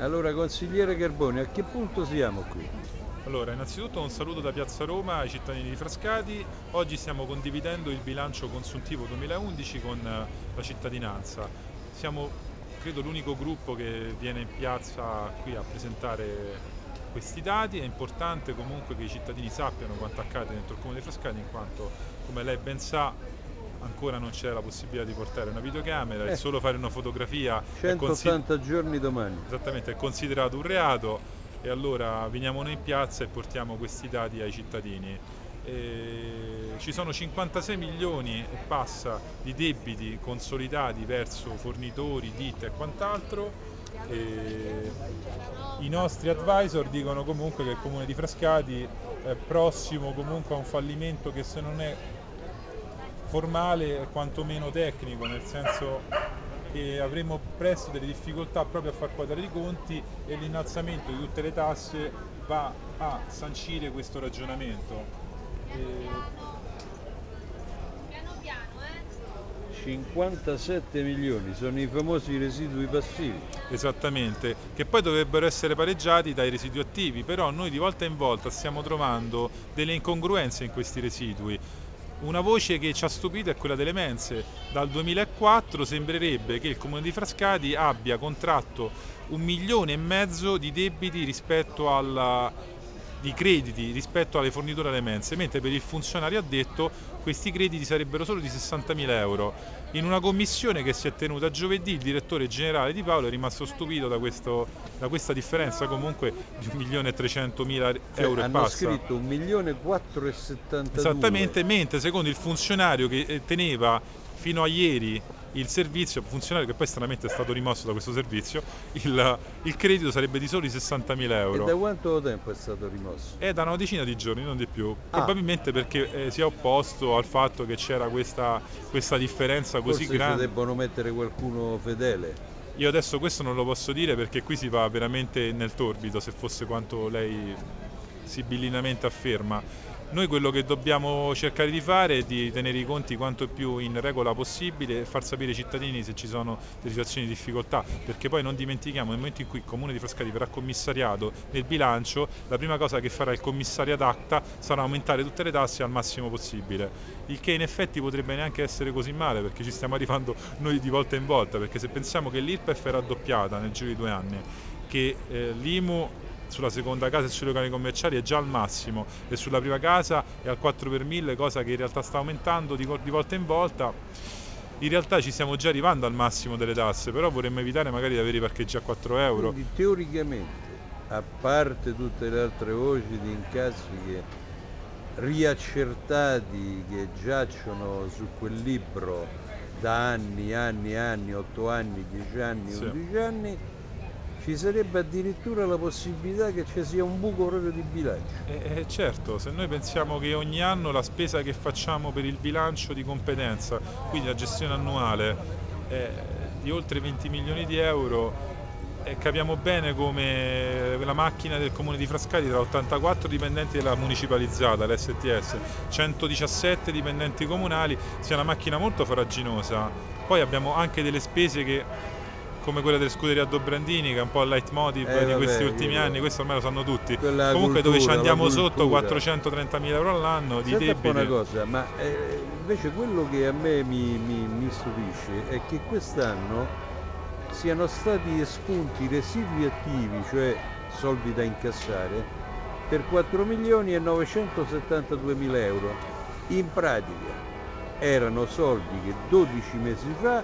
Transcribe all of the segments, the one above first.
Allora, consigliere Carboni, a che punto siamo qui? Allora, innanzitutto un saluto da Piazza Roma ai cittadini di Frascati. Oggi stiamo condividendo il bilancio consuntivo 2011 con eh, la cittadinanza. Siamo, credo, l'unico gruppo che viene in piazza qui a presentare questi dati. È importante comunque che i cittadini sappiano quanto accade dentro il comune di Frascati, in quanto, come lei ben sa, ancora non c'è la possibilità di portare una videocamera, Eh. solo fare una fotografia è, 180 giorni domani. esattamente, è considerato un reato e allora veniamo noi in piazza e portiamo questi dati ai cittadini. E ci sono 56 milioni e passa di debiti consolidati verso fornitori, ditte e quant'altro. E I nostri advisor dicono comunque che il comune di Frascati è prossimo comunque a un fallimento che se non è formale quantomeno tecnico, nel senso che avremo presto delle difficoltà proprio a far quadrare i conti e l'innalzamento di tutte le tasse va a sancire questo ragionamento. E- Piano piano, eh. 57 milioni sono i famosi residui passivi. Esattamente, che poi dovrebbero essere pareggiati dai residui attivi, però noi di volta in volta stiamo trovando delle incongruenze in questi residui. Una voce che ci ha stupito è quella delle mense. Dal 2004 sembrerebbe che il comune di Frascati abbia contratto un milione e mezzo di debiti rispetto alla di crediti rispetto alle forniture alle mense, mentre per il funzionario addetto questi crediti sarebbero solo di 60.000 euro. In una commissione che si è tenuta giovedì il direttore generale di Paolo è rimasto stupito da, questo- da questa differenza comunque di 1.300.000 Cioè, euro e hanno passa. scritto 1 milione e 472. Esattamente, mentre secondo il funzionario che eh, teneva fino a ieri il servizio, funzionario che poi stranamente è stato rimosso da questo servizio, il, il credito sarebbe di soli 60.000 E da euro. quanto tempo è stato rimosso? È da una decina di giorni, non di più. Ah. Probabilmente perché eh, si è opposto al fatto che c'era questa, questa differenza così Forse grande. debbono mettere qualcuno fedele. Io adesso questo non lo posso dire perché qui si va veramente nel torbido, se fosse quanto lei sibillinamente afferma. Noi quello che dobbiamo cercare di fare è di tenere i conti quanto più in regola possibile e far sapere ai cittadini se ci sono delle situazioni di difficoltà, perché poi non dimentichiamo nel momento in cui il comune di Frascati verrà commissariato nel bilancio, la prima cosa che farà il commissario ad acta sarà aumentare tutte le tasse al massimo possibile, il che in effetti potrebbe neanche essere così male perché ci stiamo arrivando noi di volta in volta, perché se pensiamo che l'IRPEF è raddoppiata nel giro di due anni, che eh, l'IMU sulla seconda casa e sui locali commerciali è già al massimo e sulla prima casa è al 4 per 1000, cosa che in realtà sta aumentando di, di volta in volta. In realtà ci stiamo già arrivando al massimo delle tasse, però vorremmo evitare magari di avere i parcheggi a 4 euro. Quindi teoricamente, a parte tutte le altre voci di incassi che riaccertati che giacciono su quel libro da anni, anni, anni, 8 anni, 10 anni, Sì. 11 anni, ci sarebbe addirittura la possibilità che ci sia un buco proprio di bilancio. Eh, eh, certo, se noi pensiamo che ogni anno la spesa che facciamo per il bilancio di competenza, quindi la gestione annuale, è di oltre 20 milioni di euro, eh, capiamo bene come la macchina del comune di Frascati tra 84 dipendenti della municipalizzata, l'STS, 117 dipendenti comunali, sia una macchina molto faraginosa. Poi abbiamo anche delle spese che come quella delle scuderie a Dobrandini che è un po' il leitmotiv Eh, di questi vabbè, ultimi quello- anni, questo ormai lo sanno tutti. Comunque dove ci cultura, andiamo sotto cultura. 430 mila euro all'anno di po' una debiti. cosa, ma eh, invece quello che a me mi, mi- mi stupisce è che quest'anno siano stati espunti residui attivi, cioè soldi da incassare, per 4 milioni e 972 mila euro. In pratica erano soldi che 12 mesi fa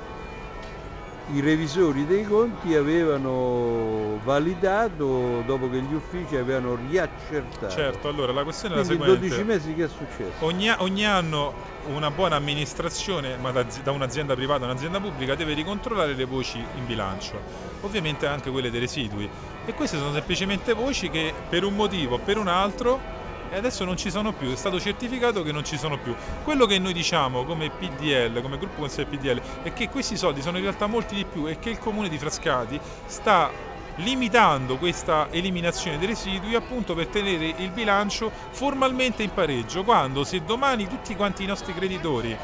i revisori dei conti avevano validato dopo che gli uffici avevano riaccertato. Certo, allora la questione è la Quindi in seguente. 12 mesi che è successo? Ogni, ogni anno una buona amministrazione, ma da, da un'azienda privata a un'azienda pubblica, deve ricontrollare le voci in bilancio, ovviamente anche quelle dei residui. E queste sono semplicemente voci che per un motivo o per un altro e adesso non ci sono più, è stato certificato che non ci sono più. Quello che noi diciamo come PDL, come gruppo consiglio PDL, è che questi soldi sono in realtà molti di più e che il comune di Frascati sta limitando questa eliminazione dei residui appunto per tenere il bilancio formalmente in pareggio, quando se domani tutti quanti i nostri creditori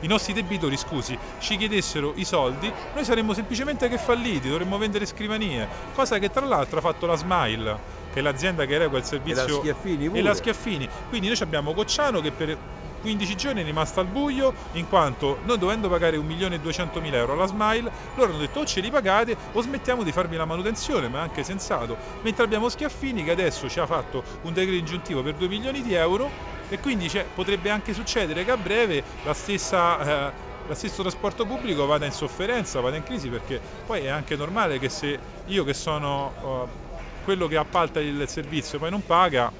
i nostri debitori, scusi, ci chiedessero i soldi, noi saremmo semplicemente che falliti, dovremmo vendere scrivanie, cosa che tra l'altro ha fatto la Smile, che è l'azienda che eroga il servizio E la Schiaffini e pure. la Schiaffini. Quindi noi abbiamo Cocciano che per 15 giorni è rimasto al buio in quanto noi dovendo pagare 1.200.000 euro alla Smile, loro hanno detto o ce li pagate o smettiamo di farvi la manutenzione, ma è anche sensato. Mentre abbiamo Schiaffini che adesso ci ha fatto un decreto ingiuntivo per 2 milioni di euro e quindi c'è- potrebbe anche succedere che a breve la stessa... eh, lo stesso trasporto pubblico vada in sofferenza, vada in crisi perché poi è anche normale che se io che sono eh, quello che appalta il servizio poi non paga,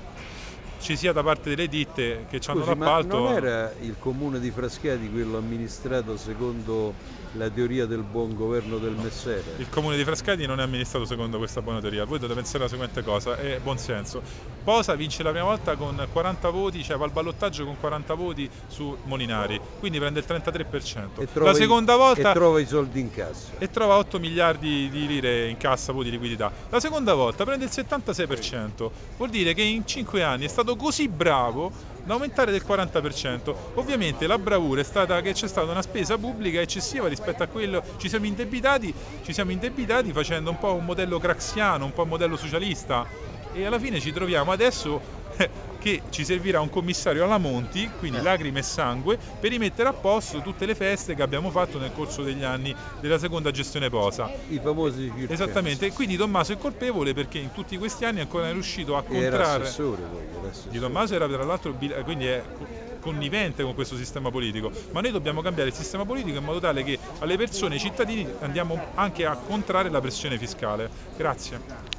ci sia da parte delle ditte che hanno Scusi, ma l'appalto. non era il comune di Frascati quello amministrato secondo la teoria del buon governo del Messere? Il comune di Frascati non è amministrato secondo questa buona teoria. Voi dovete pensare la seguente cosa: è buonsenso. Posa vince la prima volta con 40 voti, cioè va al ballottaggio con 40 voti su Molinari, quindi prende il 33%. E trova La i- seconda volta e trova i soldi in cassa. e trova 8 miliardi di lire in cassa poi di liquidità. La seconda volta prende il 76%, vuol dire che in 5 anni è stato così bravo da aumentare del 40%. Ovviamente la bravura è stata che c'è stata una spesa pubblica eccessiva rispetto a quello, ci siamo indebitati, ci siamo indebitati facendo un po' un modello craxiano, un po' un modello socialista e alla fine ci troviamo adesso che ci servirà un commissario alla Monti, quindi Eh. lacrime e sangue, per rimettere a posto tutte le feste che abbiamo fatto nel corso degli anni della seconda gestione Posa. I famosi circensi. Esattamente, e quindi Tommaso è colpevole perché in tutti questi anni ancora è riuscito a Era contrarre. assessore poi, era assessore. Di Tommaso era tra l'altro quindi è co- connivente con questo sistema politico, ma noi dobbiamo cambiare il sistema politico in modo tale che alle persone, ai cittadini andiamo anche a contrarre la pressione fiscale. Grazie.